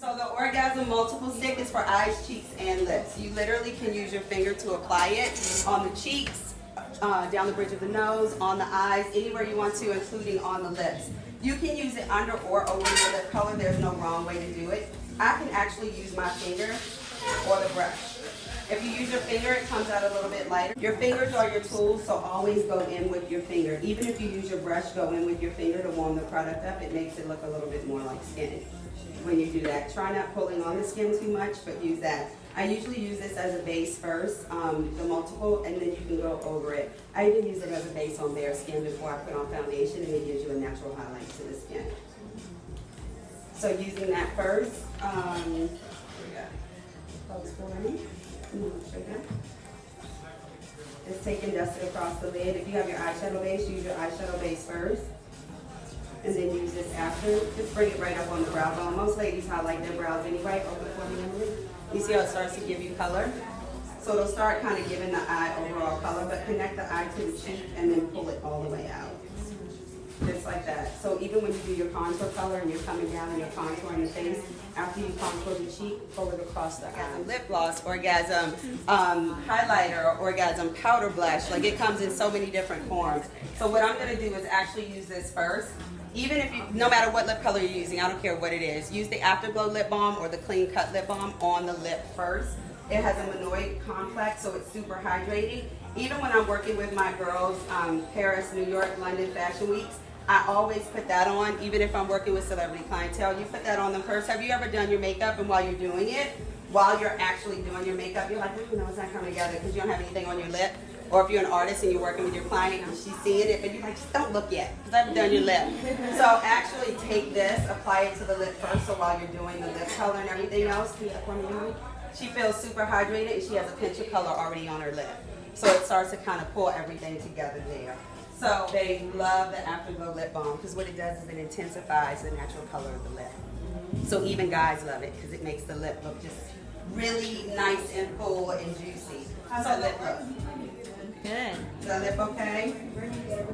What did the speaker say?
So the Orgasm Multiple Stick is for eyes, cheeks, and lips. You literally can use your finger to apply it on the cheeks, uh, down the bridge of the nose, on the eyes, anywhere you want to, including on the lips. You can use it under or over your lip color. There's no wrong way to do it. I can actually use my finger or the brush. If you use your finger, it comes out a little bit lighter. Your fingers are your tools, so always go in with your finger. Even if you use your brush, go in with your finger to warm the product up. It makes it look a little bit more like skin when you do that. Try not pulling on the skin too much, but use that. I usually use this as a base first, um, the multiple, and then you can go over it. I even use it as a base on bare skin before I put on foundation, and it gives you a natural highlight to the skin. So using that first, um, folks for me. It's taking it across the lid. If you have your eyeshadow base, use your eyeshadow base first. And then use this after. Just bring it right up on the brow bone. Most ladies highlight their brows anyway. Open for me. You see how it starts to give you color? So it'll start kind of giving the eye overall color, but connect the eye to the cheek and then pull it all the way out. So even when you do your contour color and you're coming down and you're contouring your face, after you contour the cheek, pull it across the eye. Lip gloss, orgasm, um, highlighter, or orgasm, powder blush. Like it comes in so many different forms. So what I'm to do is actually use this first. Even if you, no matter what lip color you're using, I don't care what it is, use the Afterglow lip balm or the Clean Cut lip balm on the lip first. It has a minoid complex, so it's super hydrating. Even when I'm working with my girls, um, Paris, New York, London Fashion Weeks, I always put that on, even if I'm working with celebrity clientele. You put that on them first. Have you ever done your makeup and while you're doing it, while you're actually doing your makeup, you're like, oh, no, it's not coming together because you don't have anything on your lip? Or if you're an artist and you're working with your client and she's seeing it, but you're like, just don't look yet because I haven't done your lip. So actually take this, apply it to the lip first, so while you're doing the lip color and everything else, she feels super hydrated and she has a pinch of color already on her lip. So it starts to kind of pull everything together there. So they love the Afterglow lip balm because what it does is it intensifies the natural color of the lip. So even guys love it because it makes the lip look just really nice and full and juicy. How's that lip look? Good. Is that lip okay?